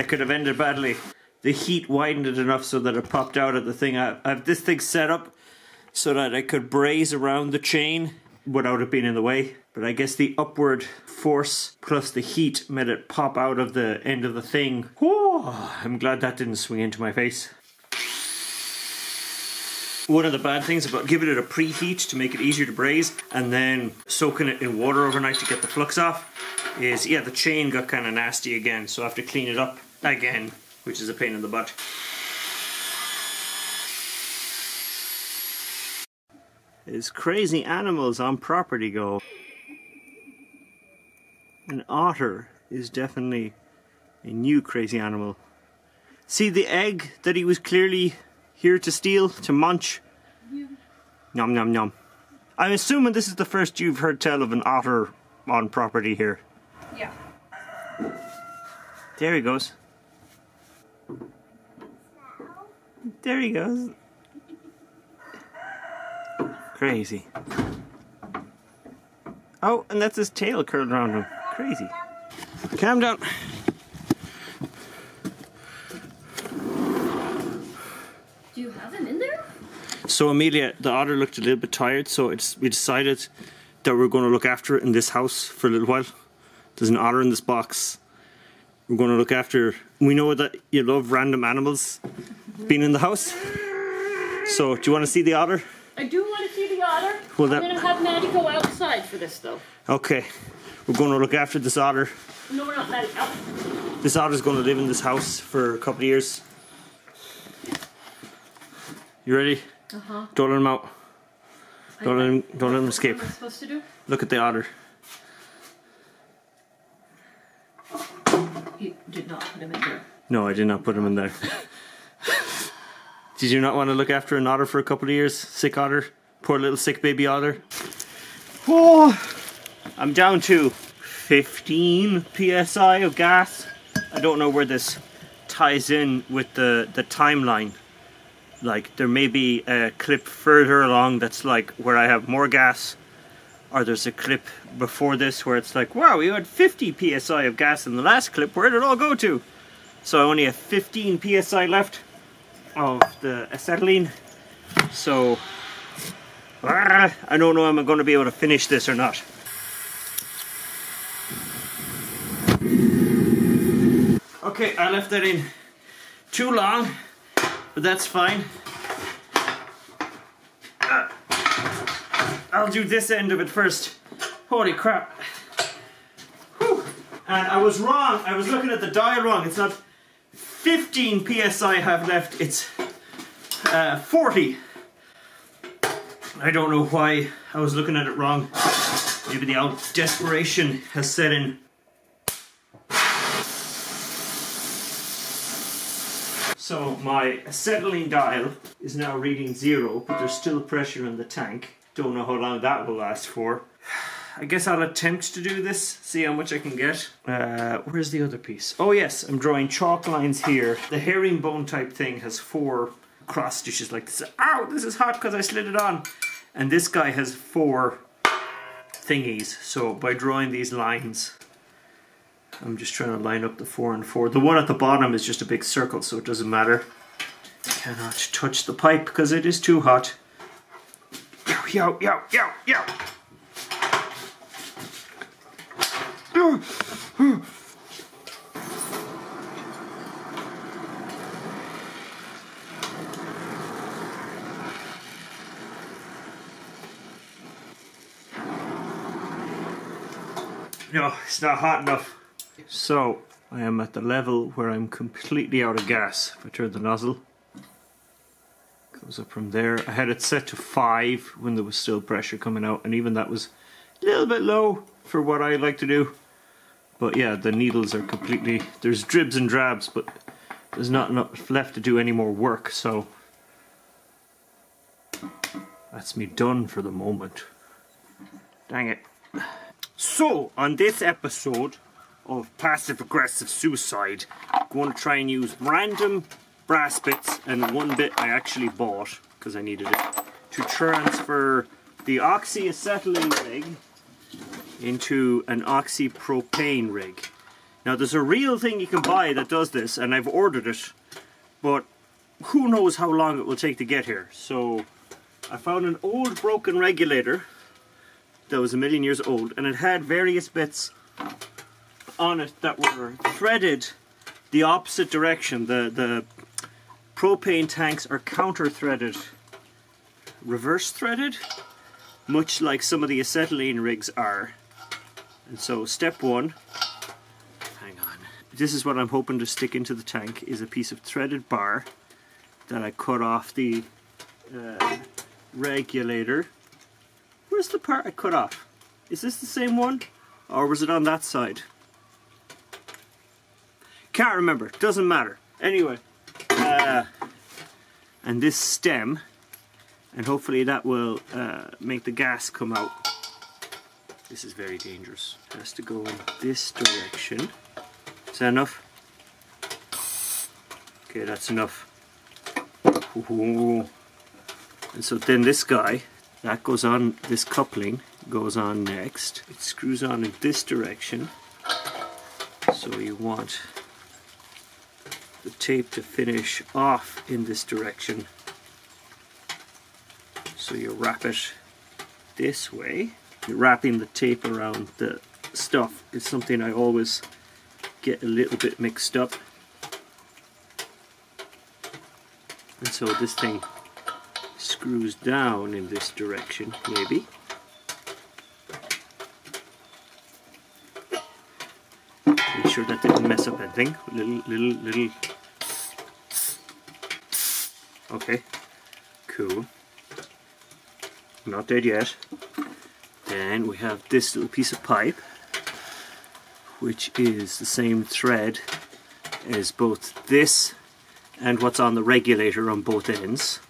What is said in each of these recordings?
that could have ended badly. The heat widened it enough so that it popped out of the thing. I, I have this thing set up so that I could braze around the chain without it being in the way. But I guess the upward force plus the heat made it pop out of the end of the thing. Whew, I'm glad that didn't swing into my face. One of the bad things about giving it a preheat to make it easier to braze and then soaking it in water overnight to get the flux off is, yeah, the chain got kind of nasty again, so I have to clean it up again, which is a pain in the butt. As crazy animals on property go, an otter is definitely a new crazy animal. See the egg that he was clearly here to steal, to munch? Nom nom nom. I'm assuming this is the first you've heard tell of an otter on property here. Yeah. There he goes. There he goes. Crazy. Oh, and that's his tail curled around him. Crazy. Calm down. Do you have him in there? So Amelia, the otter looked a little bit tired, so it's, we decided that we're going to look after it in this house for a little while. There's an otter in this box. We're going to look after. We know that you love random animals being in the house. So, do you want to see the otter? I do want to see the otter. Well, I'm gonna have Maddie go outside for this though. Okay, we're going to look after this otter. No, we're not Maddie. Out. This otter's going to live in this house for a couple of years. You ready? Uh huh. Don't let him out. Don't let him. Don't let him escape. What am I supposed to do? Look at the otter. You did not put him in there. No, I did not put him in there. did you not want to look after an otter for a couple of years? Sick otter, poor little sick baby otter. Oh, I'm down to 15 psi of gas. I don't know where this ties in with the the timeline. Like there may be a clip further along that's like where I have more gas, or there's a clip before this where it's like, wow, we had 50 psi of gas in the last clip. Where did it all go to? So I only have 15 psi left of the acetylene. So I don't know if I'm going to be able to finish this or not. Okay, I left that in too long, but that's fine. I'll do this end of it first. Holy crap. Whew. And I was wrong. I was looking at the dial wrong. It's not 15 psi have left. It's uh, 40. I don't know why I was looking at it wrong. Maybe the old desperation has set in. So my acetylene dial is now reading zero, but there's still pressure in the tank. Don't know how long that will last for. I guess I'll attempt to do this, see how much I can get. Uh, where's the other piece? Oh yes, I'm drawing chalk lines here. The herringbone type thing has four cross stitches like this. Ow, this is hot because I slid it on. And this guy has four thingies. So by drawing these lines, I'm just trying to line up the four and four. The one at the bottom is just a big circle, so it doesn't matter. Cannot touch the pipe because it is too hot. Yow, yow, yow, yow, yow. Hmm. No, it's not hot enough. So, I am at the level where I'm completely out of gas. If I turn the nozzle, goes up from there. I had it set to 5 when there was still pressure coming out, and even that was a little bit low for what I like to do. But yeah, the needles are completely. There's dribs and drabs, but there's not enough left to do any more work, so. That's me done for the moment. Dang it. So, on this episode of Passive Aggressive Suicide, I'm going to try and use random brass bits and one bit I actually bought because I needed it to transfer the oxyacetylene rig into an oxypropane rig. Now there's a real thing you can buy that does this and I've ordered it but who knows how long it will take to get here. So I found an old broken regulator that was a million years old and it had various bits on it that were threaded the opposite direction. The, the propane tanks are counter threaded, reverse threaded, much like some of the acetylene rigs are. And so step one, hang on, this is what I'm hoping to stick into the tank is a piece of threaded bar that I cut off the uh, regulator. Where's the part I cut off? Is this the same one? Or was it on that side? Can't remember. Doesn't matter. Anyway. Uh, and this stem. And hopefully that will uh, make the gas come out. This is very dangerous. It has to go in this direction. Is that enough? Okay, that's enough. Ooh. And so then this guy, that goes on, this coupling goes on next. It screws on in this direction. So you want the tape to finish off in this direction. So you wrap it this way. Wrapping the tape around the stuff is something I always get a little bit mixed up. And so this thing screws down in this direction, maybe. Make sure that didn't mess up anything. Little, little, little. Okay, cool. Not dead yet. Then we have this little piece of pipe, which is the same thread as both this and what's on the regulator on both ends.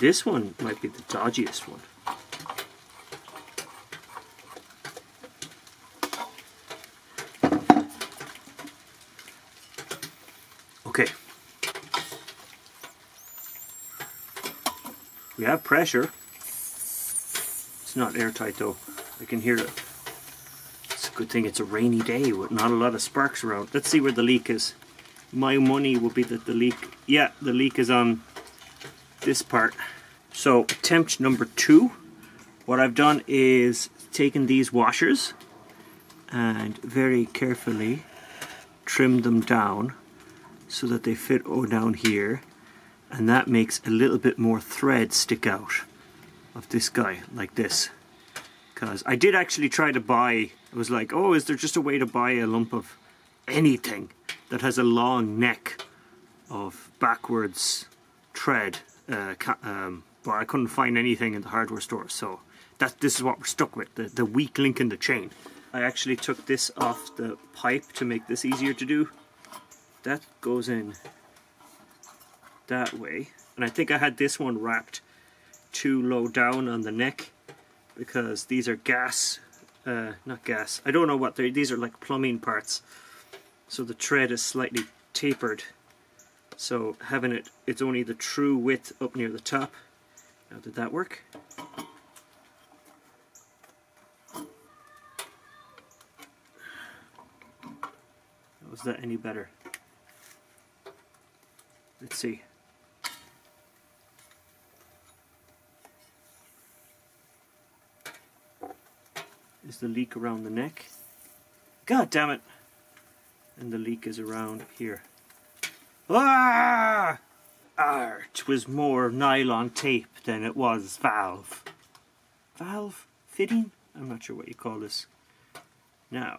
This one might be the dodgiest one. Okay. We have pressure. It's not airtight though. I can hear it. It's a good thing it's a rainy day with not a lot of sparks around. Let's see where the leak is. My money will be that the leak, yeah, the leak is on this part. So attempt number two, what I've done is taken these washers and very carefully trimmed them down so that they fit oh, down here and that makes a little bit more thread stick out of this guy like this. Because I did actually try to buy I was like oh is there just a way to buy a lump of anything that has a long neck of backwards thread uh, um, but I couldn't find anything in the hardware store so that this is what we're stuck with the, the weak link in the chain. I actually took this off the pipe to make this easier to do. That goes in that way and I think I had this one wrapped too low down on the neck because these are gas uh, not gas I don't know what they're these are like plumbing parts so the thread is slightly tapered so having it, it's only the true width up near the top. Now did that work? Was that any better? Let's see. The leak around the neck? God damn it! And the leak is around here. Ah! Art was more nylon tape than it was valve. Valve? Fitting? I'm not sure what you call this. Now.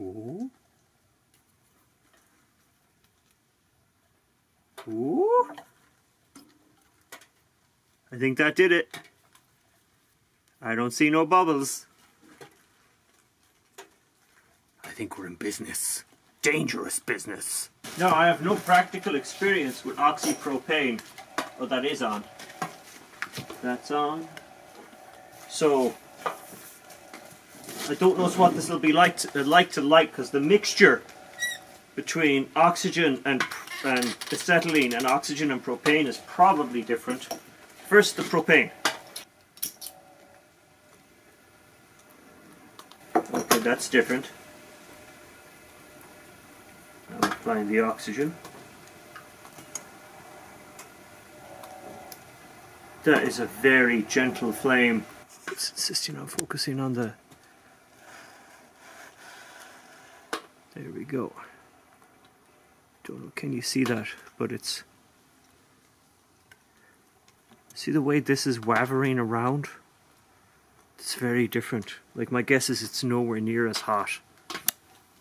Ooh. I think that did it. I don't see no bubbles. I think we're in business. Dangerous business. No, I have no practical experience with oxypropane. Oh, that is on. That's on. So, I don't know what this will be like to, uh, like to light because the mixture between oxygen and and acetylene and oxygen and propane is probably different. First, the propane. Okay, that's different. I'm applying the oxygen. That is a very gentle flame. It's insisting on focusing on the... There we go. Don't know, can you see that? But it's... See the way this is wavering around? It's very different. Like my guess is it's nowhere near as hot.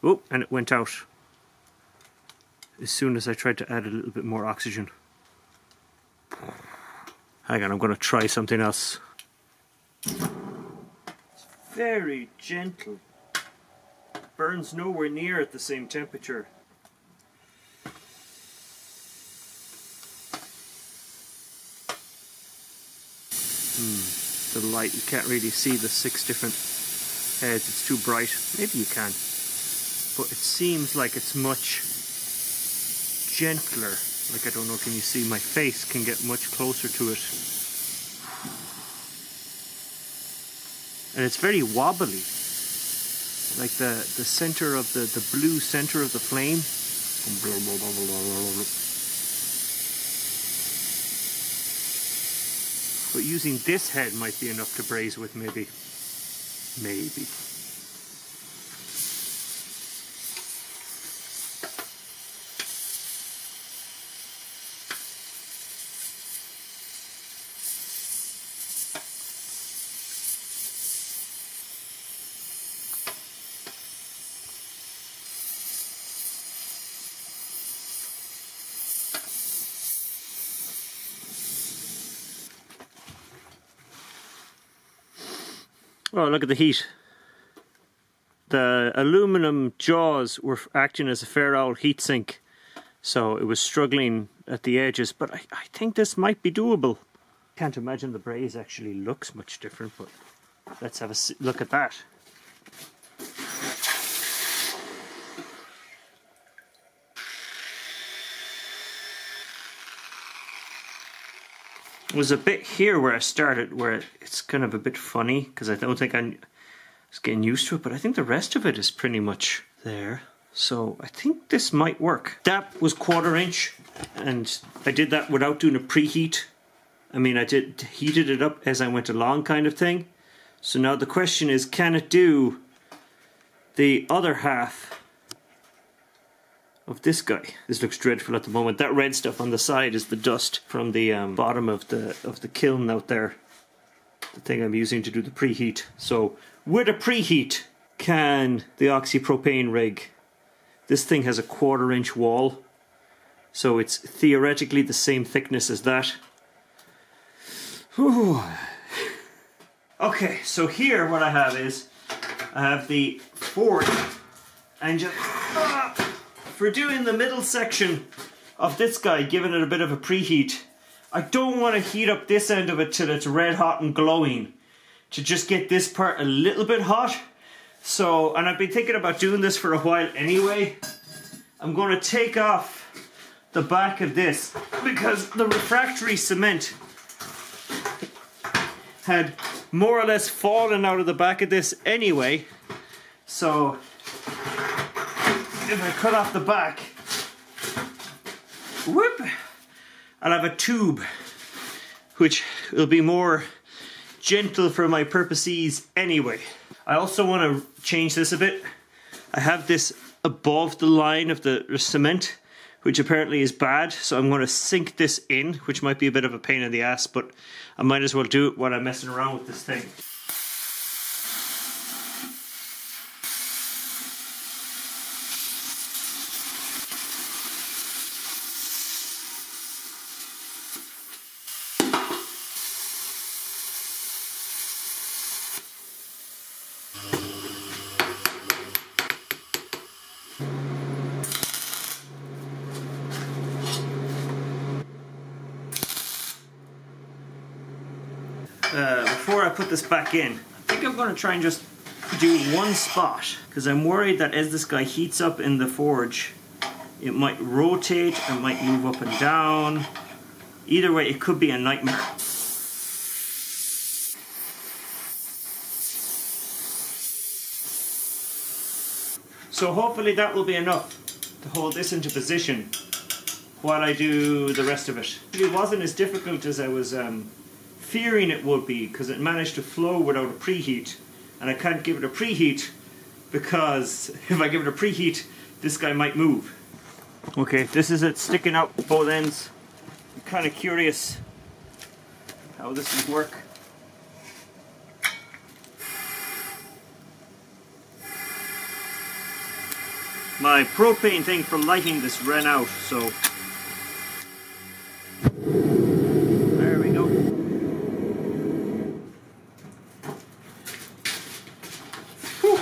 Oh, and it went out. As soon as I tried to add a little bit more oxygen. Hang on, I'm going to try something else. It's very gentle. Burns nowhere near at the same temperature. Hmm, the light, you can't really see the six different heads, it's too bright. Maybe you can. But it seems like it's much gentler. Like I don't know, can you see my face can get much closer to it. And it's very wobbly. Like the, the center of the, the blue center of the flame. But using this head might be enough to braze with maybe. Maybe. Oh, look at the heat. The aluminum jaws were acting as a fair old heat sink, so it was struggling at the edges, but I, I think this might be doable. Can't imagine the braze actually looks much different, but let's have a look at that. Was a bit here where I started where it's kind of a bit funny because I don't think I was getting used to it, but I think the rest of it is pretty much there. So I think this might work. That was quarter inch and I did that without doing a preheat. I mean, I did heated it up as I went along kind of thing. So now the question is, can it do the other half of this guy. This looks dreadful at the moment. That red stuff on the side is the dust from the um, bottom of the of the kiln out there. The thing I'm using to do the preheat. So with a preheat, can the oxypropane rig? This thing has a quarter inch wall, so it's theoretically the same thickness as that. Whew. Okay, so here what I have is I have the Ford engine. Ah, for doing the middle section of this guy, giving it a bit of a preheat, I don't want to heat up this end of it till it's red hot and glowing. To just get this part a little bit hot. So, and I've been thinking about doing this for a while anyway. I'm going to take off the back of this because the refractory cement had more or less fallen out of the back of this anyway. So if I cut off the back, whoop, I'll have a tube, which will be more gentle for my purposes anyway. I also want to change this a bit. I have this above the line of the cement, which apparently is bad, so I'm going to sink this in, which might be a bit of a pain in the ass, but I might as well do it while I'm messing around with this thing. Uh, before I put this back in, I think I'm going to try and just do one spot because I'm worried that as this guy heats up in the forge, it might rotate, it might move up and down. Either way, it could be a nightmare. So hopefully that will be enough to hold this into position while I do the rest of it. It wasn't as difficult as I was um, fearing it would be because it managed to flow without a preheat and I can't give it a preheat because if I give it a preheat this guy might move. Okay, this is it sticking out both ends. I'm kind of curious how this would work. My propane thing for lighting this ran out, so there we go. Whew.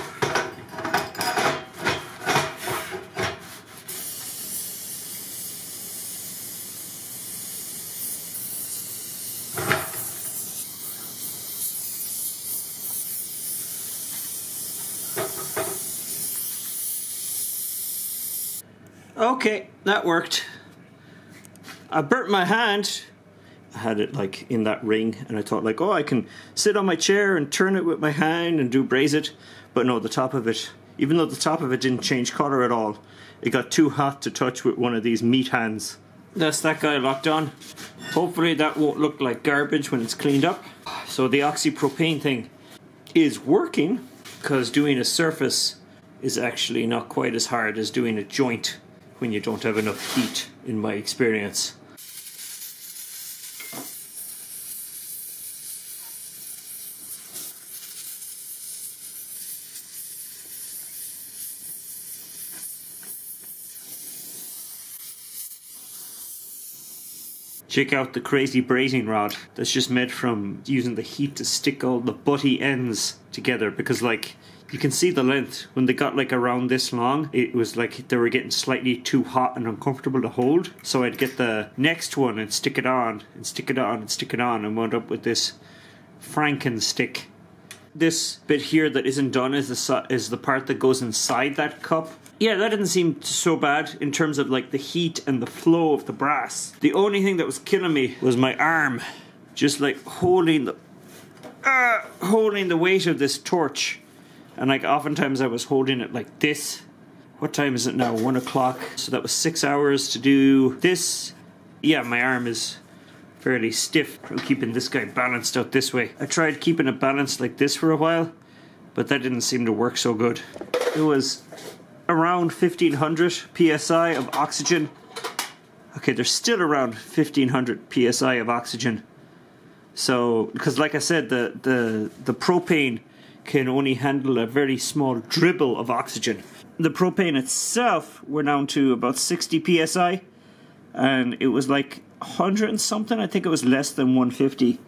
Okay, that worked. I burnt my hand. I had it like in that ring, and I thought like, oh, I can sit on my chair and turn it with my hand and do braze it. But no, the top of it, even though the top of it didn't change color at all, it got too hot to touch with one of these meat hands. That's that guy locked on. Hopefully that won't look like garbage when it's cleaned up. So the oxypropane thing is working because doing a surface is actually not quite as hard as doing a joint when you don't have enough heat, in my experience. Check out the crazy brazing rod that's just made from using the heat to stick all the butty ends together because like you can see the length. When they got like around this long it was like they were getting slightly too hot and uncomfortable to hold. So i'd get the next one and stick it on and stick it on and stick it on and wound up with this franken stick. This bit here that isn't done is the is the part that goes inside that cup. Yeah that didn't seem so bad in terms of like the heat and the flow of the brass. The only thing that was killing me was my arm just like holding the uh, holding the weight of this torch and like oftentimes I was holding it like this. What time is it now? One o'clock. So that was six hours to do this. Yeah, my arm is fairly stiff from keeping this guy balanced out this way. I tried keeping it balanced like this for a while, but that didn't seem to work so good. It was around 1500 psi of oxygen. Okay, there's still around 1500 psi of oxygen. So, because like I said, the the the propane can only handle a very small dribble of oxygen. The propane itself we're down to about 60 psi, and it was like 100 and something. I think it was less than 150.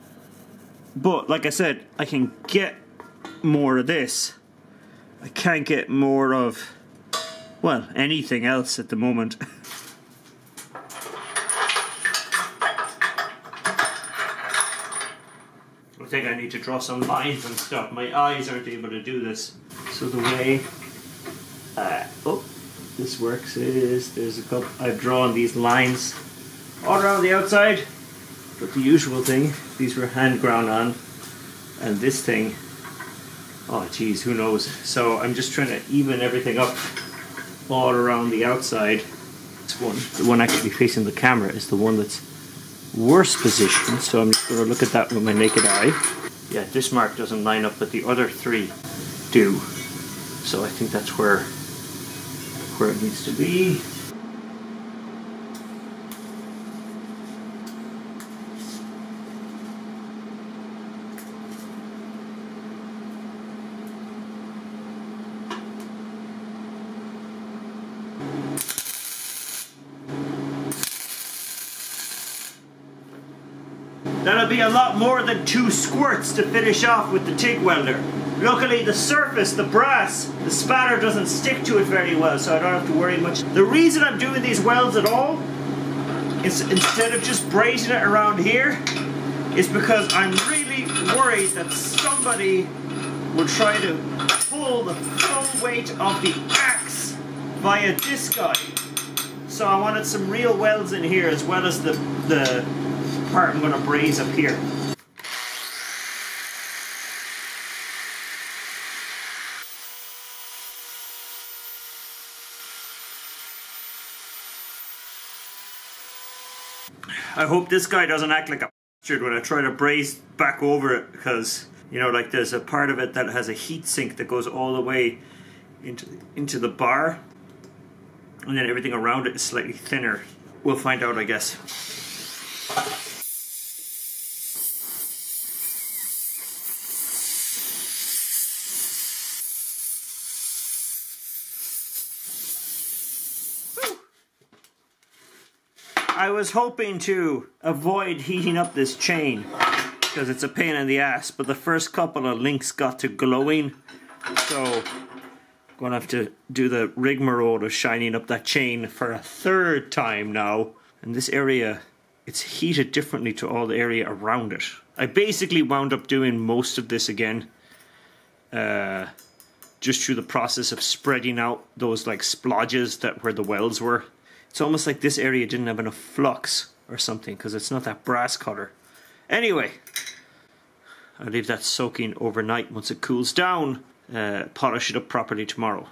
But like I said, I can get more of this. I can't get more of, well, anything else at the moment. think I need to draw some lines and stuff. My eyes aren't able to do this. So the way uh, oh this works is there's a couple I've drawn these lines all around the outside. But the usual thing, these were hand ground on. And this thing oh geez, who knows. So I'm just trying to even everything up all around the outside. This one, the one actually facing the camera is the one that's worst position, so I'm just going to look at that with my naked eye. Yeah, this mark doesn't line up, but the other three do. So I think that's where where it needs to be. That'll be a lot more than two squirts to finish off with the TIG welder. Luckily the surface, the brass, the spatter doesn't stick to it very well, so I don't have to worry much. The reason I'm doing these welds at all is instead of just brazing it around here, is because I'm really worried that somebody will try to pull the full weight of the axe via this guy. So I wanted some real welds in here as well as the, the part I'm going to braze up here. I hope this guy doesn't act like a bastard when I try to braze back over it because you know like there's a part of it that has a heat sink that goes all the way into into the bar and then everything around it is slightly thinner. We'll find out I guess. Was hoping to avoid heating up this chain because it's a pain in the ass, but the first couple of links got to glowing, so I'm gonna have to do the rigmarole of shining up that chain for a third time now. And this area, it's heated differently to all the area around it. I basically wound up doing most of this again, uh, just through the process of spreading out those like splodges that where the welds were. It's almost like this area didn't have enough flux or something because it's not that brass color. Anyway, I'll leave that soaking overnight. Once it cools down, uh, polish it up properly tomorrow.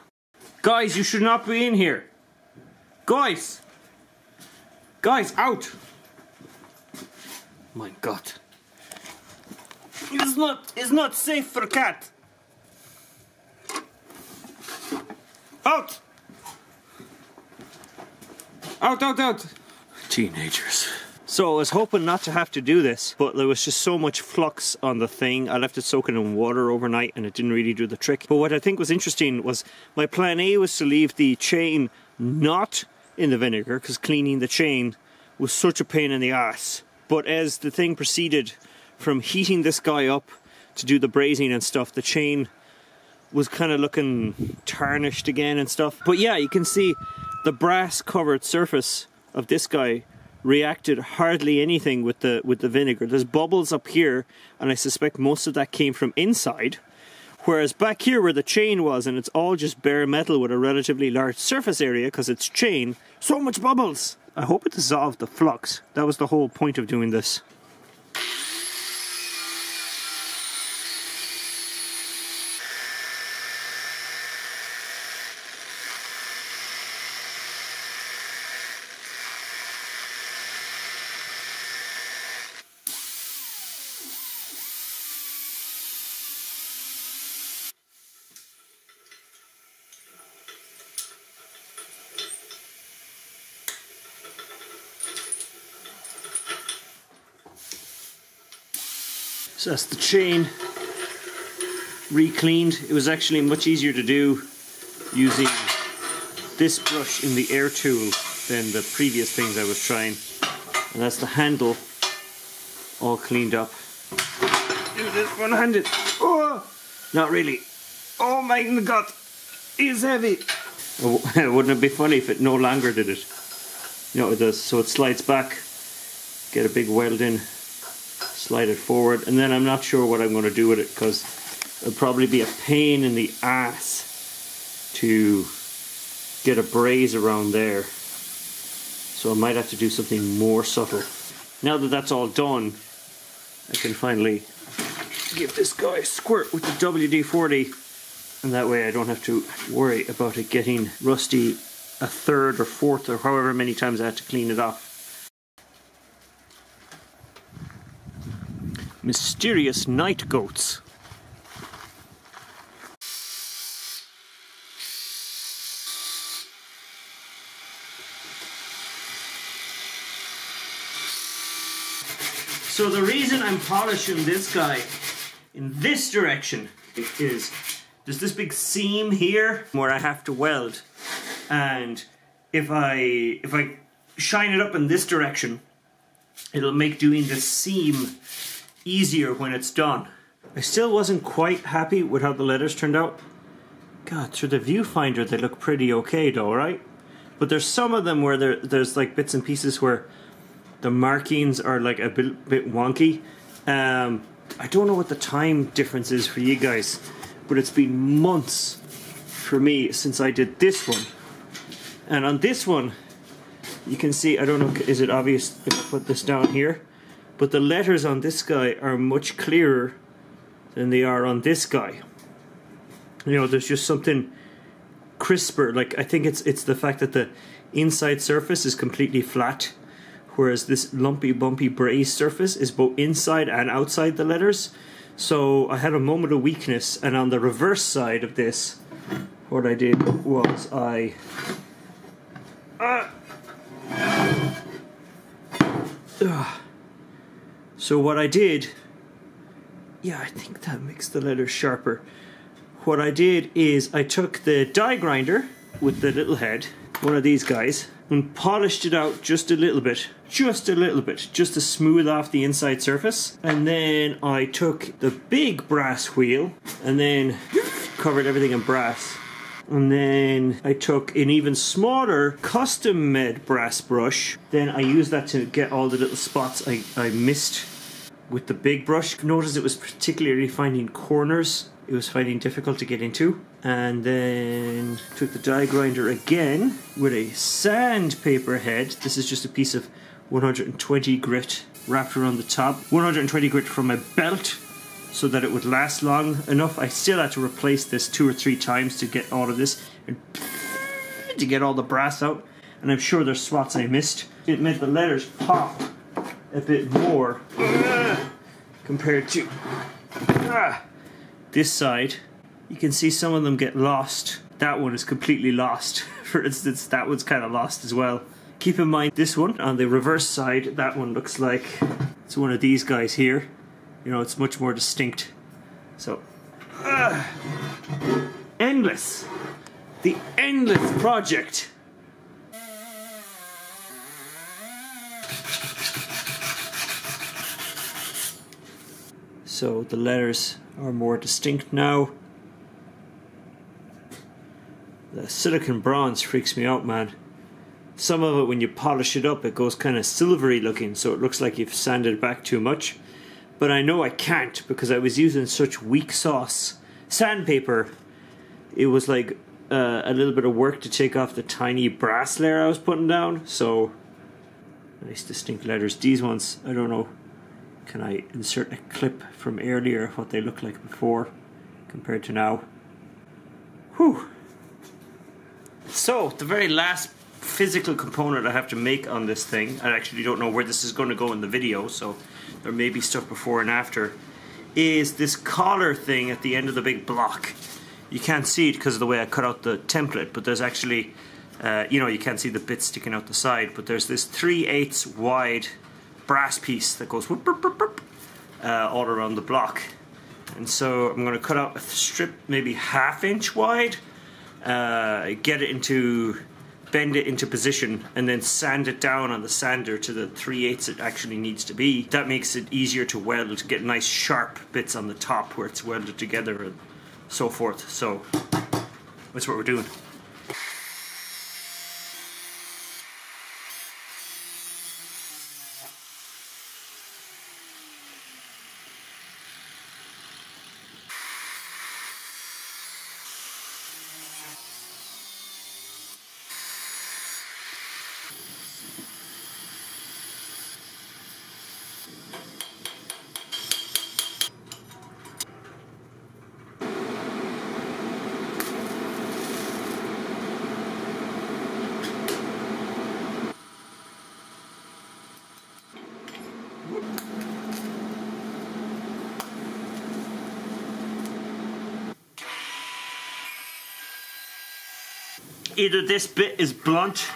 Guys, you should not be in here. Guys! Guys, out! My god. It's not, it's not safe for a cat. Out! Out, out, out! Teenagers. So I was hoping not to have to do this, but there was just so much flux on the thing. I left it soaking in water overnight and it didn't really do the trick. But what I think was interesting was my plan A was to leave the chain not in the vinegar because cleaning the chain was such a pain in the ass. But as the thing proceeded from heating this guy up to do the brazing and stuff, the chain was kind of looking tarnished again and stuff. But yeah, you can see the brass covered surface of this guy reacted hardly anything with the with the vinegar. There's bubbles up here, and I suspect most of that came from inside. Whereas back here where the chain was, and it's all just bare metal with a relatively large surface area because it's chain, so much bubbles. I hope it dissolved the flux. That was the whole point of doing this. So that's the chain re-cleaned. It was actually much easier to do using this brush in the air tool than the previous things I was trying. And that's the handle all cleaned up. Do this one-handed. Oh, not really. Oh my god, it's heavy. Wouldn't it be funny if it no longer did it? You know, it does. So it slides back, get a big weld in, slide it forward, and then I'm not sure what I'm going to do with it because it'll probably be a pain in the ass to get a braze around there. So I might have to do something more subtle. Now that that's all done, I can finally give this guy a squirt with the WD-40 and that way I don't have to worry about it getting rusty a third or fourth or however many times I have to clean it off. Mysterious night goats. So the reason I'm polishing this guy in this direction is there's this big seam here where I have to weld and if I if I shine it up in this direction it'll make doing the seam easier when it's done. I still wasn't quite happy with how the letters turned out. God, through the viewfinder they look pretty okay though, right? But there's some of them where there, there's like bits and pieces where the markings are like a bit, bit wonky. Um, I don't know what the time difference is for you guys. but it's been months for me since I did this one. And on this one, you can see, I don't know, is it obvious if I put this down here? But the letters on this guy are much clearer than they are on this guy. You know, there's just something crisper. Like I think it's it's the fact that the inside surface is completely flat, whereas this lumpy, bumpy braze surface is both inside and outside the letters. So I had a moment of weakness, and on the reverse side of this, what I did was I. Uh, uh, so what I did, yeah, I think that makes the letters sharper. What I did is I took the die grinder with the little head, one of these guys, and polished it out just a little bit, just a little bit, just to smooth off the inside surface. And then I took the big brass wheel and then covered everything in brass. And then I took an even smaller custom made brass brush. Then I used that to get all the little spots I, I missed with the big brush. Notice it was particularly finding corners it was finding difficult to get into. And then took the die grinder again with a sandpaper head. This is just a piece of 120 grit wrapped around the top. 120 grit from my belt so that it would last long enough. I still had to replace this two or three times to get all of this and to get all the brass out. And I'm sure there's spots I missed. It made the letters pop a bit more compared to ah, this side, you can see some of them get lost. That one is completely lost. For instance, that one's kind of lost as well. Keep in mind this one on the reverse side, that one looks like it's one of these guys here. You know, it's much more distinct. So, uh, endless. The endless project. So the letters are more distinct now. The silicon bronze freaks me out, man. Some of it, when you polish it up, it goes kind of silvery looking, so it looks like you've sanded back too much. But I know I can't because I was using such weak sauce sandpaper. It was like uh, a little bit of work to take off the tiny brass layer I was putting down. So nice distinct letters. These ones, I don't know can I insert a clip from earlier of what they look like before compared to now? Whew. So, the very last physical component I have to make on this thing, I actually don't know where this is going to go in the video, so there maybe stuff before and after, is this collar thing at the end of the big block. You can't see it because of the way I cut out the template, but there's actually, uh, you know, you can't see the bit sticking out the side, but there's this 3 eighths wide brass piece that goes whoop, whoop, whoop, uh, all around the block. And so I'm going to cut out a strip maybe half inch wide, uh, get it into, bend it into position, and then sand it down on the sander to the 3 eighths it actually needs to be. That makes it easier to weld, to get nice sharp bits on the top where it's welded together and so forth. So that's what we're doing. Either this bit is blunt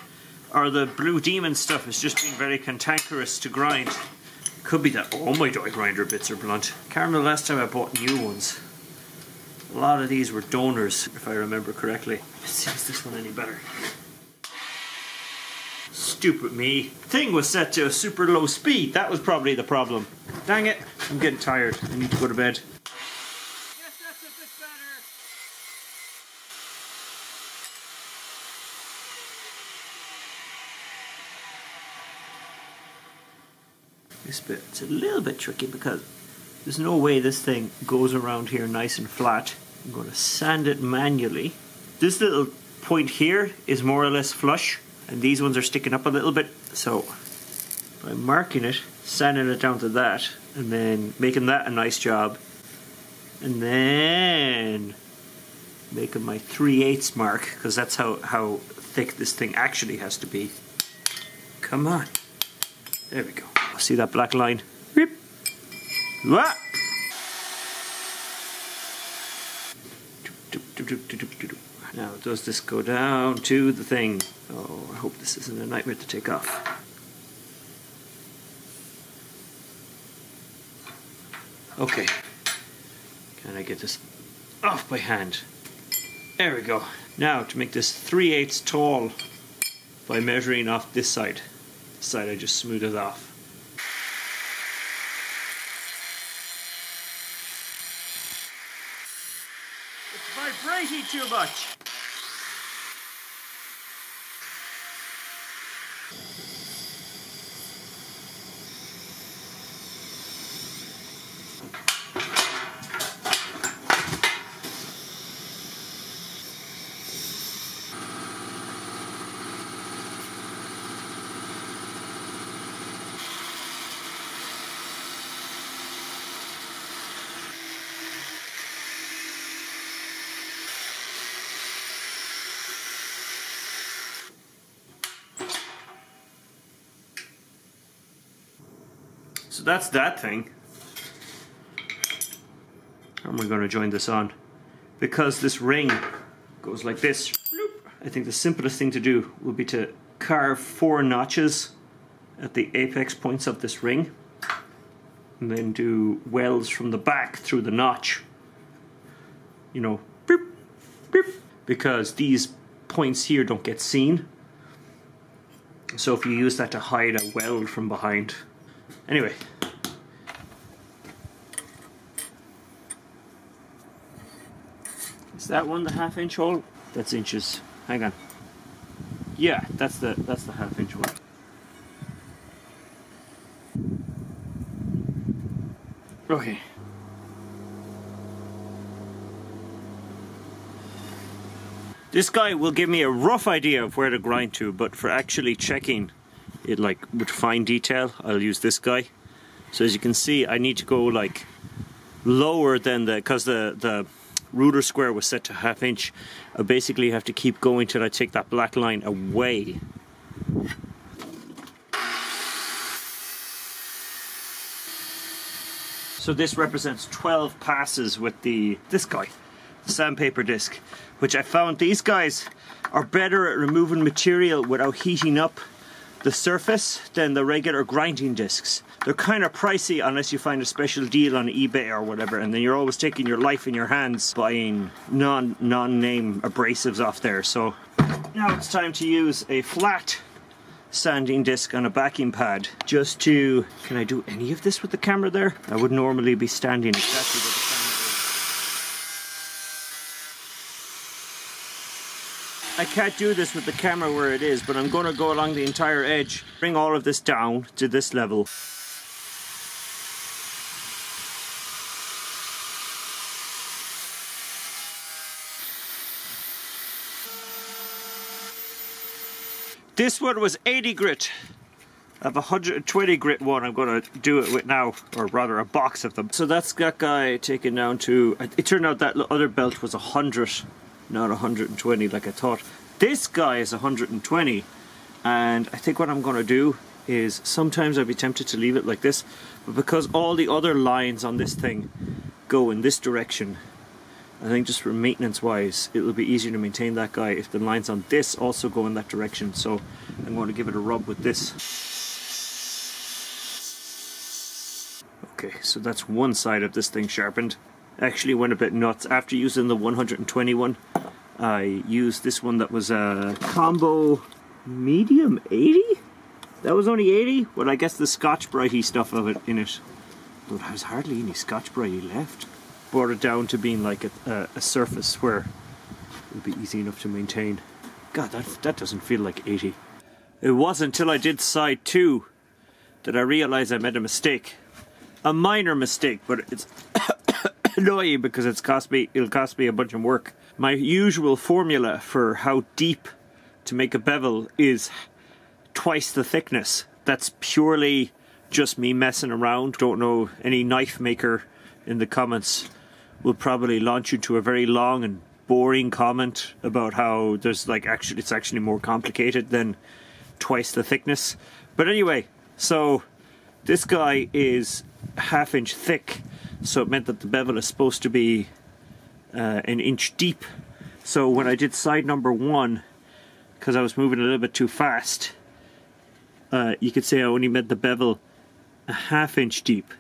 or the blue demon stuff is just being very cantankerous to grind. Could be that all my die grinder bits are blunt. Can't remember the last time I bought new ones. A lot of these were donors, if I remember correctly. Let's see if this one any better. Stupid me. Thing was set to a super low speed. That was probably the problem. Dang it. I'm getting tired. I need to go to bed. This bit. It's a little bit tricky because there's no way this thing goes around here nice and flat. I'm going to sand it manually. This little point here is more or less flush, and these ones are sticking up a little bit. So by marking it, sanding it down to that, and then making that a nice job, and then making my 3 eighths mark, because that's how, how thick this thing actually has to be. Come on. There we go. See that black line? Rip. Wah! Now, does this go down to the thing? Oh, I hope this isn't a nightmare to take off. Okay. Can I get this off by hand? There we go. Now, to make this 3 eighths tall by measuring off this side. Side I just smooth it off. It's vibrating too much. That's that thing. How am I going to join this on? Because this ring goes like this, I think the simplest thing to do would be to carve four notches at the apex points of this ring and then do welds from the back through the notch. You know, beep, beep, because these points here don't get seen. So if you use that to hide a weld from behind. Anyway. Is that one the half inch hole? That's inches. Hang on. Yeah, that's the that's the half inch one. Okay. This guy will give me a rough idea of where to grind to, but for actually checking it like with fine detail, I'll use this guy. So as you can see, I need to go like lower than the, because the, the router square was set to half inch. I basically have to keep going till I take that black line away. So this represents 12 passes with the this guy, the sandpaper disc, which I found these guys are better at removing material without heating up the surface than the regular grinding discs. They're kind of pricey unless you find a special deal on eBay or whatever, and then you're always taking your life in your hands buying non non name abrasives off there. So now it's time to use a flat sanding disc on a backing pad just to can I do any of this with the camera there? I would normally be standing exactly where the camera is. I can't do this with the camera where it is, but I'm going to go along the entire edge, bring all of this down to this level. This one was 80 grit. I have a 120 grit one I'm going to do it with now, or rather a box of them. So that's that guy taken down to, it turned out that other belt was 100, not 120 like I thought. This guy is 120, and I think what I'm going to do is sometimes I'd be tempted to leave it like this, but because all the other lines on this thing go in this direction, I think just for maintenance wise, it'll be easier to maintain that guy if the lines on this also go in that direction. So I'm going to give it a rub with this. Okay, so that's one side of this thing sharpened. Actually went a bit nuts. After using the 121, I used this one that was a combo medium 80? That was only 80? Well, I guess the Scotch Brighty stuff of it in it. But there's hardly any Scotch Brighty left brought it down to being like a, a, a surface where it would be easy enough to maintain. God, that, that doesn't feel like 80. It wasn't until I did side 2 that I realised I made a mistake. A minor mistake, but it's annoying because it's cost me it'll cost me a bunch of work. My usual formula for how deep to make a bevel is twice the thickness. That's purely just me messing around. Don't know any knife maker in the comments will probably launch you to a very long and boring comment about how there's like actually it's actually more complicated than twice the thickness. But anyway, so this guy is half inch thick, so it meant that the bevel is supposed to be uh, an inch deep. So when I did side number one, because I was moving a little bit too fast, uh, you could say I only made the bevel a half inch deep.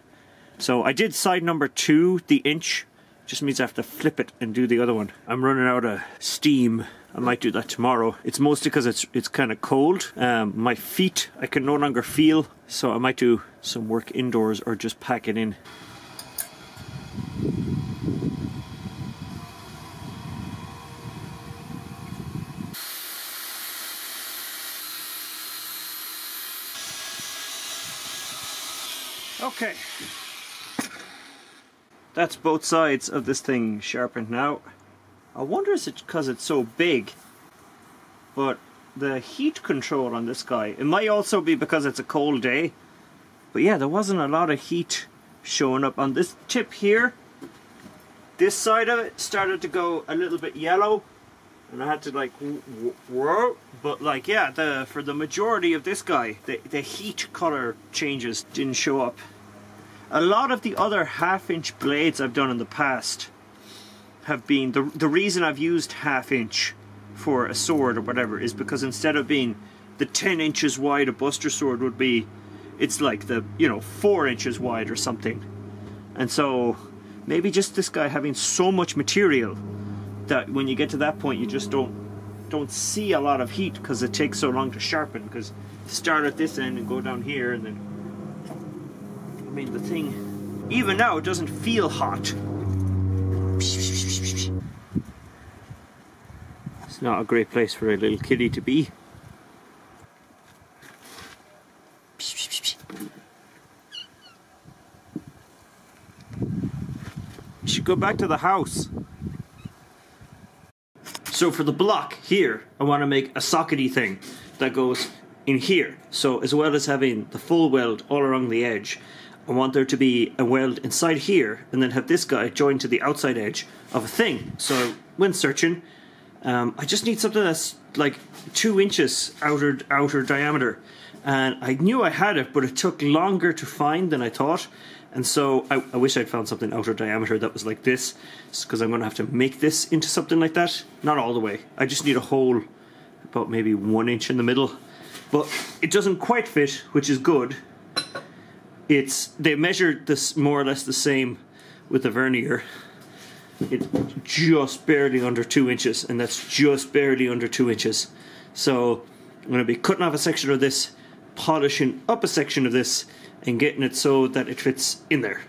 So I did side number two, the inch, just means I have to flip it and do the other one. I'm running out of steam. I might do that tomorrow. It's mostly because it's it's kind of cold. Um, my feet I can no longer feel, so I might do some work indoors or just pack it in. Okay. That's both sides of this thing sharpened now. I wonder is it because it's so big, but the heat control on this guy, it might also be because it's a cold day, but yeah, there wasn't a lot of heat showing up on this tip here. This side of it started to go a little bit yellow, and I had to like whoa, but like yeah, the for the majority of this guy, the the heat color changes didn't show up. A lot of the other half inch blades I've done in the past have been, the, the reason I've used half inch for a sword or whatever is because instead of being the 10 inches wide a buster sword would be, it's like the, you know, 4 inches wide or something. And so maybe just this guy having so much material that when you get to that point you just don't don't see a lot of heat because it takes so long to sharpen because start at this end and go down here and then mean, the thing, even now, it doesn't feel hot. It's not a great place for a little kitty to be. Should go back to the house. So for the block here, I want to make a sockety thing that goes in here. So as well as having the full weld all along the edge, I want there to be a weld inside here and then have this guy joined to the outside edge of a thing. So when searching, um, I just need something that's like two inches outer outer diameter. And I knew I had it, but it took longer to find than I thought. And so I, I wish I'd found something outer diameter that was like this, because I'm going to have to make this into something like that. Not all the way. I just need a hole about maybe one inch in the middle. But it doesn't quite fit, which is good it's they measured this more or less the same with the vernier. It's just barely under two inches, and that's just barely under two inches. So I'm going to be cutting off a section of this, polishing up a section of this, and getting it so that it fits in there.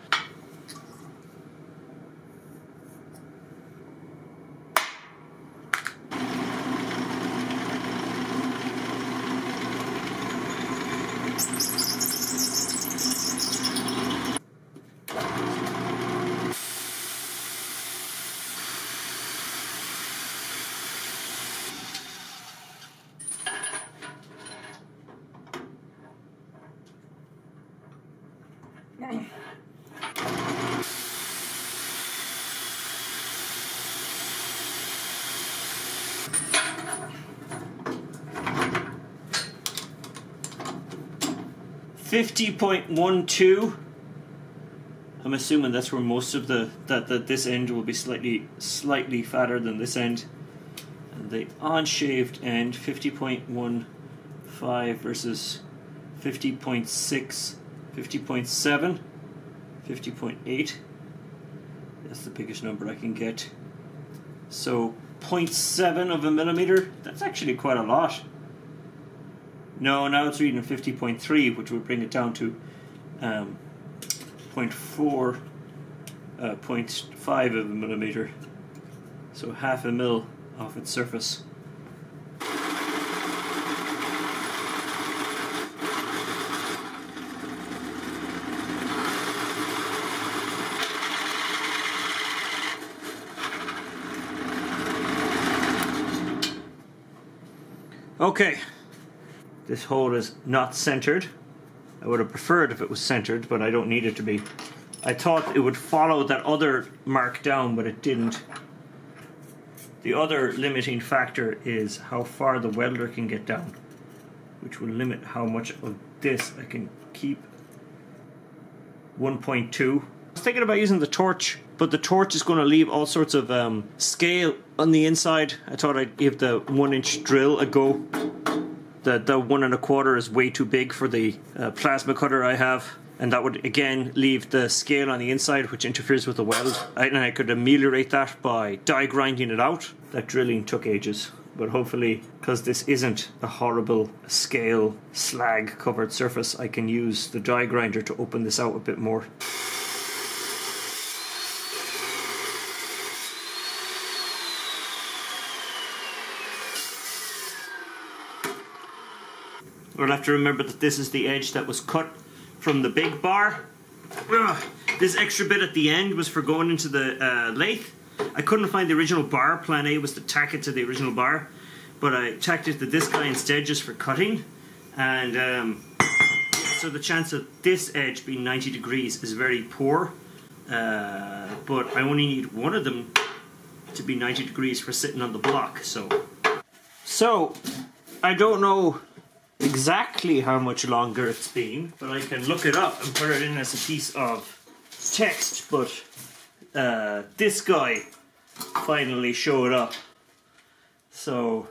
50.12 I'm assuming that's where most of the that, that this end will be slightly slightly fatter than this end. And the unshaved end 50.15 versus 50.6 50.7 50.8 that's the biggest number I can get. So 0.7 of a millimeter that's actually quite a lot no, now it's reading 50.3, which would bring it down to um, 0.4, uh, 0.5 of a millimeter. So half a mil off its surface. Okay this hole is not centered. I would have preferred if it was centered, but I don't need it to be. I thought it would follow that other mark down, but it didn't. The other limiting factor is how far the welder can get down, which will limit how much of this I can keep. 1.2. I was thinking about using the torch, but the torch is going to leave all sorts of um, scale on the inside. I thought I'd give the one inch drill a go. The, the one and a quarter is way too big for the uh, plasma cutter I have. And that would again leave the scale on the inside which interferes with the weld. And I could ameliorate that by die grinding it out. That drilling took ages. But hopefully because this isn't a horrible scale slag covered surface I can use the die grinder to open this out a bit more We'll have to remember that this is the edge that was cut from the big bar. Ugh. This extra bit at the end was for going into the uh, lathe. I couldn't find the original bar. Plan A was to tack it to the original bar, but I tacked it to this guy instead just for cutting. And um, so the chance of this edge being 90 degrees is very poor. Uh, but I only need one of them to be 90 degrees for sitting on the block. So, so I don't know exactly how much longer it's been, but I can look it up and put it in as a piece of text. But uh, this guy finally showed up, so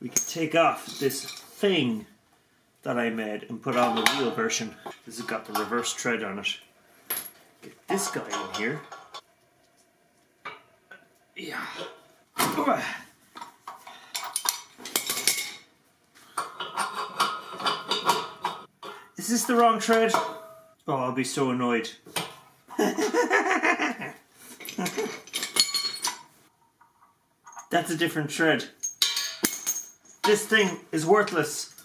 we can take off this thing that I made and put on the real version. This has got the reverse tread on it. Get this guy in here. Yeah. Is this the wrong tread? Oh, I'll be so annoyed. That's a different tread. This thing is worthless.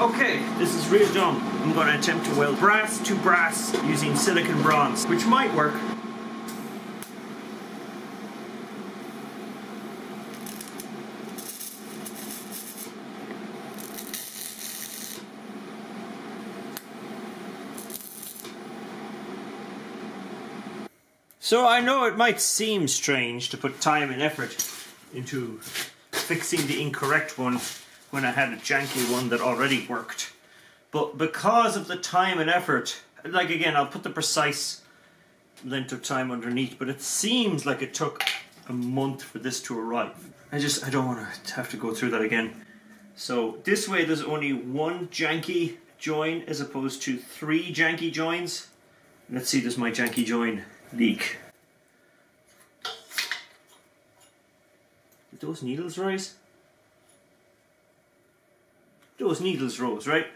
Okay, this is real dumb. I'm going to attempt to weld brass to brass using silicon bronze, which might work. So I know it might seem strange to put time and effort into fixing the incorrect one when I had a janky one that already worked. But because of the time and effort, like again, I'll put the precise length of time underneath, but it seems like it took a month for this to arrive. I just, I don't want to have to go through that again. So this way there's only one janky join as opposed to three janky joins. Let's see, does my janky join leak? Did those needles rise? Those needles rose, right?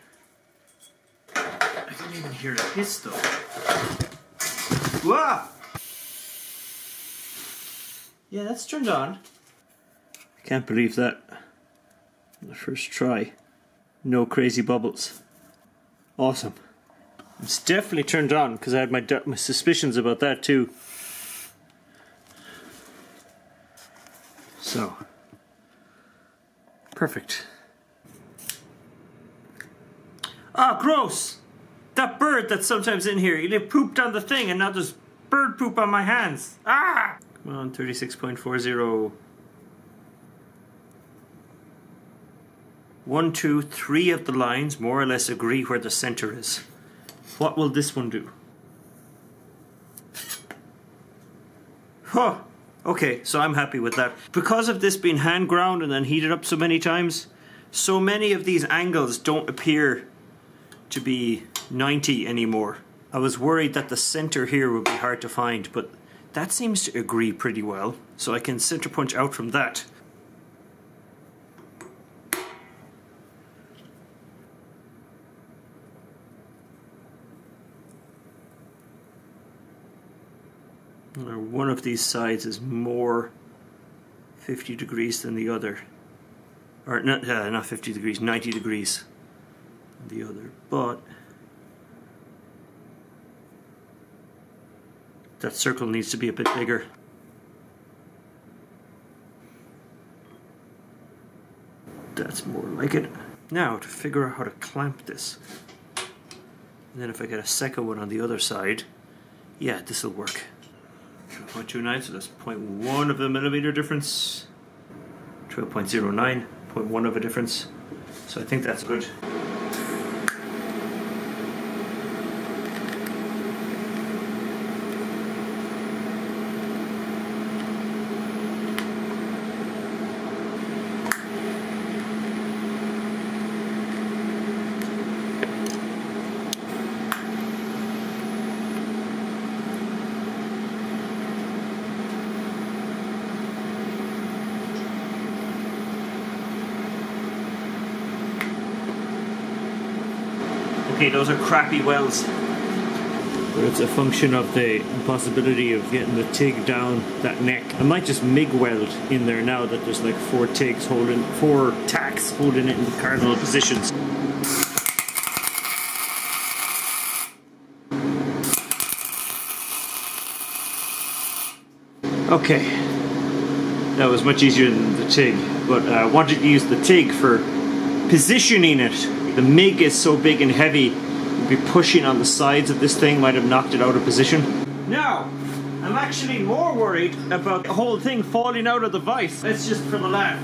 I can even hear a hiss though. Wah! Yeah, that's turned on. I can't believe that. The first try. No crazy bubbles. Awesome. It's definitely turned on because I had my, my suspicions about that too. So, perfect. Ah, gross! That bird that's sometimes in here, he pooped on the thing and now there's bird poop on my hands. Ah! Come on, 36.40. One, two, three of the lines more or less agree where the center is. What will this one do? Huh. Okay, so I'm happy with that. Because of this being hand ground and then heated up so many times, so many of these angles don't appear to be 90 anymore. I was worried that the center here would be hard to find, but that seems to agree pretty well. So I can center punch out from that. Or one of these sides is more 50 degrees than the other. Or not, uh, not 50 degrees, 90 degrees the other. But that circle needs to be a bit bigger. That's more like it. Now to figure out how to clamp this. And then if I get a second one on the other side, yeah, this will work. 12.29, so that's 0.1 of a millimeter difference. 12.09, 0.1 of a difference. So I think that's good. Those are crappy welds. But it's a function of the possibility of getting the TIG down that neck. I might just MIG weld in there now that there's like four TIGs holding, four tacks holding it in the cardinal positions. Okay, that was much easier than the TIG, but I uh, wanted to use the TIG for positioning it. The MIG is so big and heavy, pushing on the sides of this thing, might have knocked it out of position. Now, I'm actually more worried about the whole thing falling out of the vise. That's just for the laugh.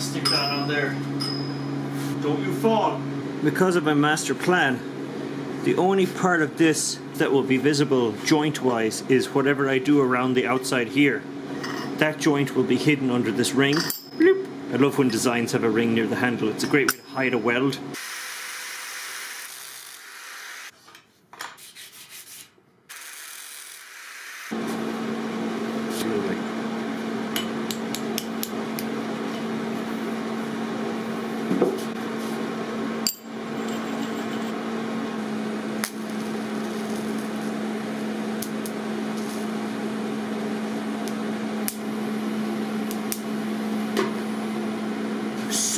Stick that on there. Don't you fall. Because of my master plan, the only part of this that will be visible joint wise is whatever I do around the outside here. That joint will be hidden under this ring. I love when designs have a ring near the handle, it's a great way to hide a weld.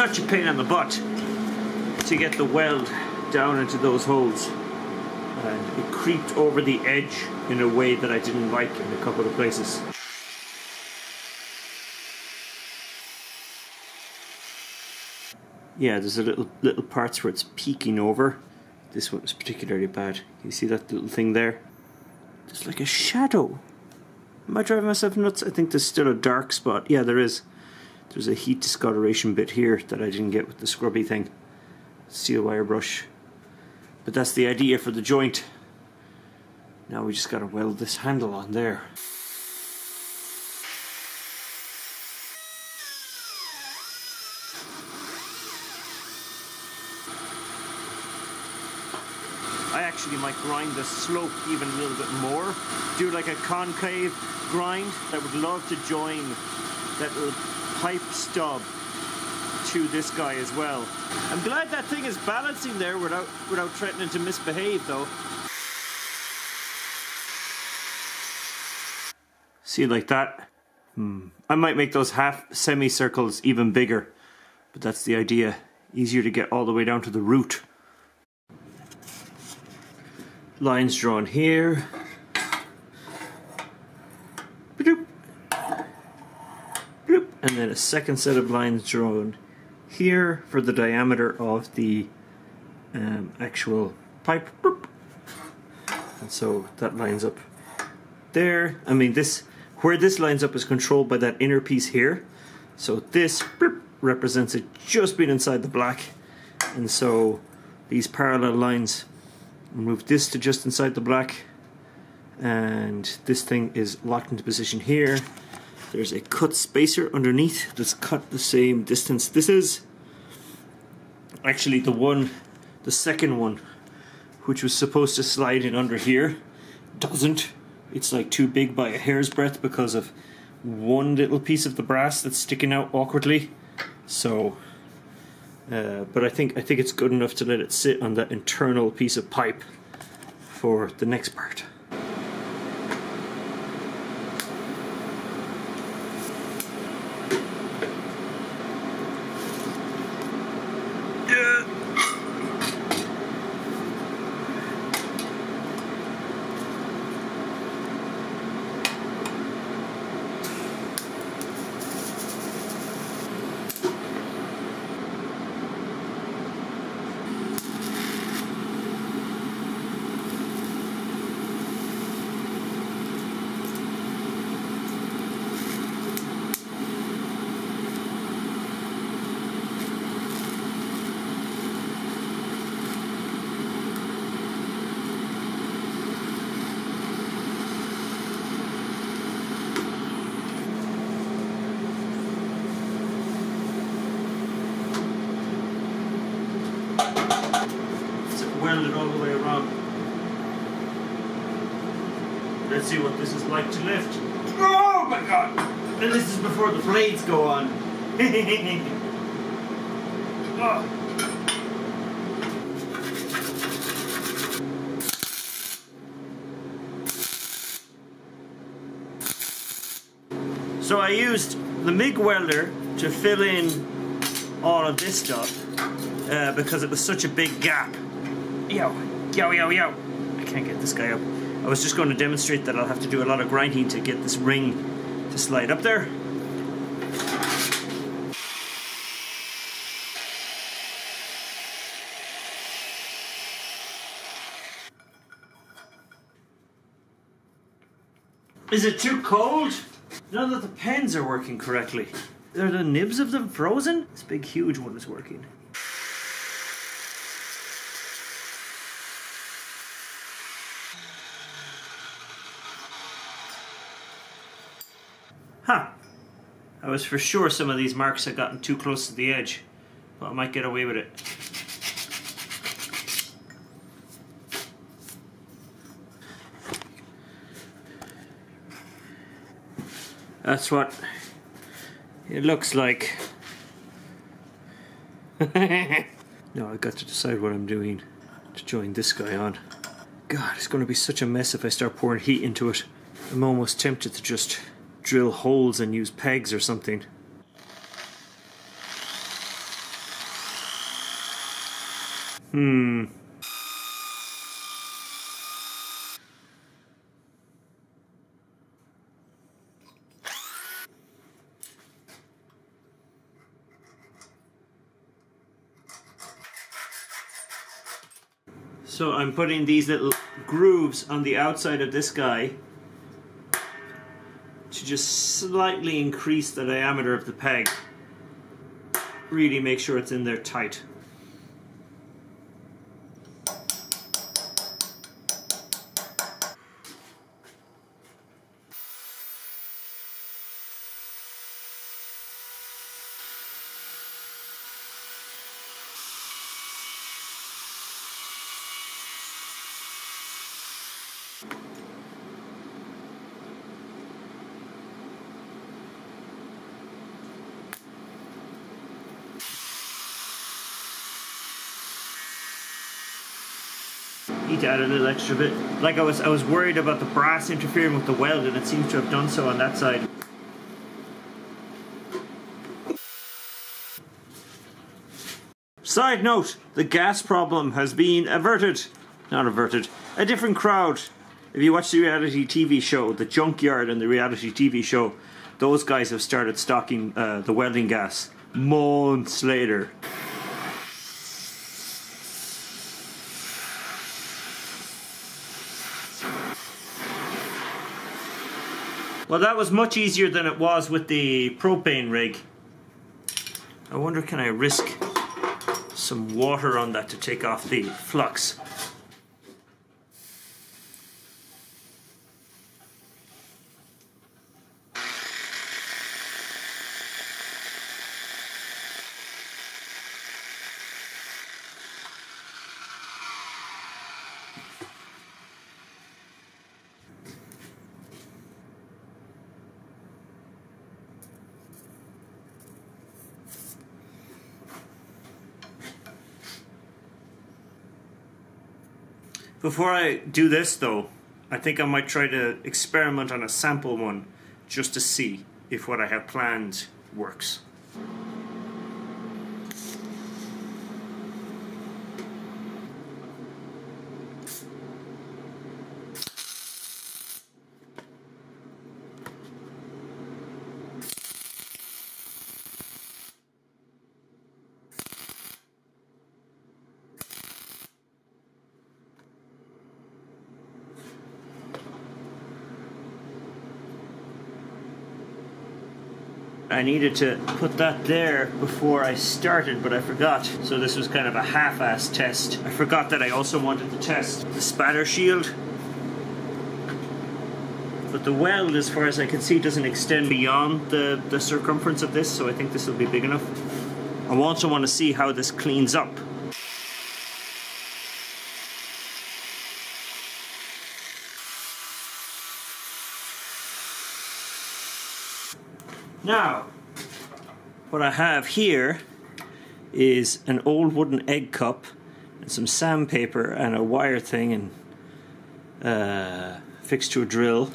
Such a pain in the butt to get the weld down into those holes. And it creeped over the edge in a way that I didn't like in a couple of places. Yeah, there's a little little parts where it's peeking over. This one is particularly bad. You see that little thing there? There's like a shadow. Am I driving myself nuts? I think there's still a dark spot. Yeah, there is. There's a heat discoloration bit here that I didn't get with the scrubby thing. Steel wire brush. But that's the idea for the joint. Now we just gotta weld this handle on there. I actually might grind the slope even a little bit more. Do like a concave grind. I would love to join that little pipe stub to this guy as well. I'm glad that thing is balancing there without without threatening to misbehave though. See like that? Hmm. I might make those half semicircles even bigger, but that's the idea. Easier to get all the way down to the root. Lines drawn here. And then a second set of lines drawn here for the diameter of the um, actual pipe. And so that lines up there. I mean, this where this lines up is controlled by that inner piece here. So this represents it just being inside the black. And so these parallel lines move this to just inside the black. And this thing is locked into position here. There's a cut spacer underneath that's cut the same distance. This is actually the one, the second one, which was supposed to slide in under here, doesn't. It's like too big by a hair's breadth because of one little piece of the brass that's sticking out awkwardly. So, uh, but I think I think it's good enough to let it sit on that internal piece of pipe for the next part. weld it all the way around. Let's see what this is like to lift. Oh my god! And this is before the blades go on. oh. So I used the MIG welder to fill in all of this stuff uh, because it was such a big gap. Yo, yo, yo, yo. I can't get this guy up. I was just going to demonstrate that I'll have to do a lot of grinding to get this ring to slide up there. Is it too cold? Now that the pens are working correctly. Are the nibs of them frozen? This big huge one is working. Huh. I was for sure some of these marks had gotten too close to the edge, but I might get away with it. That's what it looks like. now I've got to decide what I'm doing to join this guy on. God, it's going to be such a mess if I start pouring heat into it. I'm almost tempted to just drill holes and use pegs or something. Hmm. So I'm putting these little grooves on the outside of this guy to just slightly increase the diameter of the peg. Really make sure it's in there tight. A little extra bit. Like I was, I was worried about the brass interfering with the weld, and it seems to have done so on that side. Side note: the gas problem has been averted. Not averted. A different crowd. If you watch the reality TV show, The Junkyard and the reality TV show, those guys have started stocking uh, the welding gas months later. Well, that was much easier than it was with the propane rig. I wonder, can I risk some water on that to take off the flux? Before I do this though, I think I might try to experiment on a sample one just to see if what I have planned works. I needed to put that there before I started, but I forgot. So this was kind of a half-ass test. I forgot that I also wanted to test the spatter shield. But the weld, as far as I can see, doesn't extend beyond the, the circumference of this, so I think this will be big enough. I also want to see how this cleans up. Now, what I have here is an old wooden egg cup and some sandpaper and a wire thing and uh, fixed to a drill.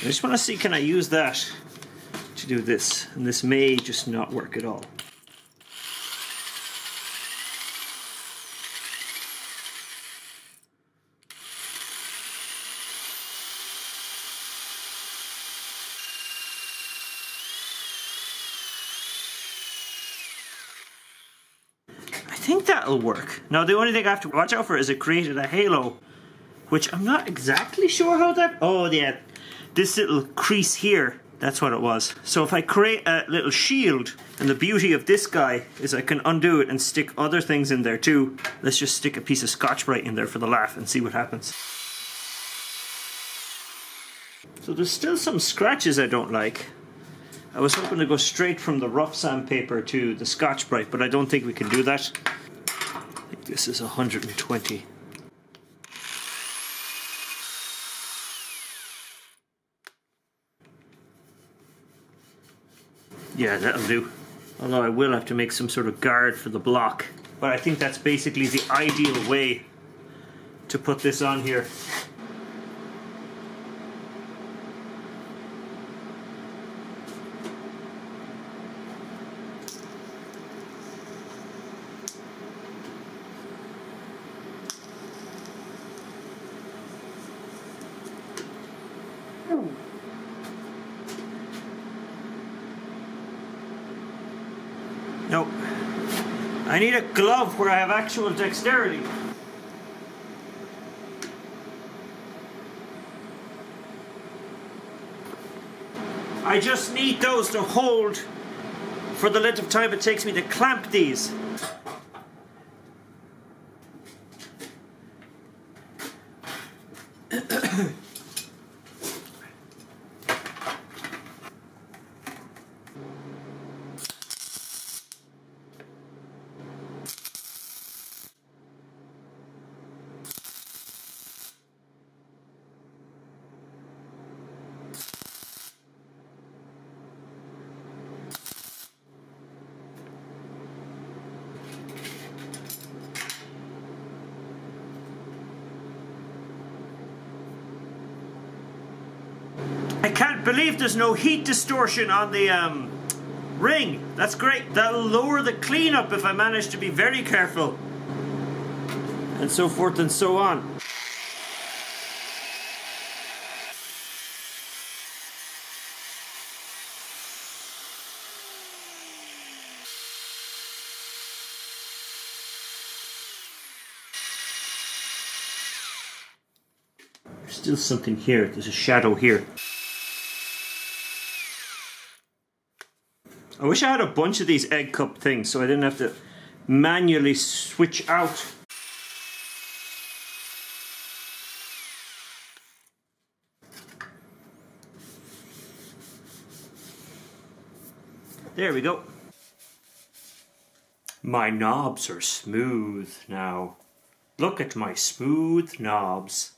I just want to see can I use that to do this and this may just not work at all. I think that'll work. Now the only thing I have to watch out for is it created a halo, which I'm not exactly sure how that. Oh yeah, this little crease here. That's what it was. So if I create a little shield, and the beauty of this guy is I can undo it and stick other things in there too. Let's just stick a piece of Scotch-Brite in there for the laugh and see what happens. So there's still some scratches I don't like. I was hoping to go straight from the rough sandpaper to the Scotch-Brite, but I don't think we can do that. This is 120. Yeah, that'll do. Although I will have to make some sort of guard for the block. But I think that's basically the ideal way to put this on here. Nope. I need a glove where I have actual dexterity. I just need those to hold for the length of time it takes me to clamp these. Believe there's no heat distortion on the um, ring. That's great. That'll lower the cleanup if I manage to be very careful. And so forth and so on. There's still something here. There's a shadow here. I wish I had a bunch of these egg cup things so I didn't have to manually switch out. There we go. My knobs are smooth now. Look at my smooth knobs.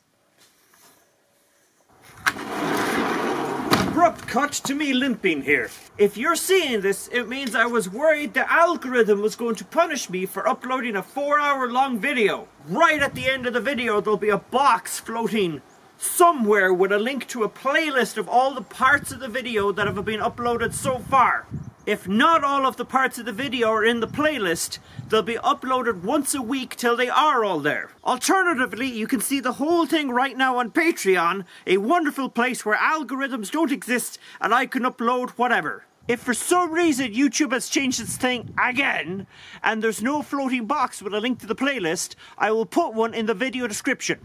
Abrupt cut to me limping here. If you're seeing this, it means I was worried the algorithm was going to punish me for uploading a four hour long video. Right at the end of the video, there'll be a box floating somewhere with a link to a playlist of all the parts of the video that have been uploaded so far. If not all of the parts of the video are in the playlist, they'll be uploaded once a week till they are all there. Alternatively, you can see the whole thing right now on Patreon, a wonderful place where algorithms don't exist and I can upload whatever. If for some reason YouTube has changed its thing again, and there's no floating box with a link to the playlist, I will put one in the video description.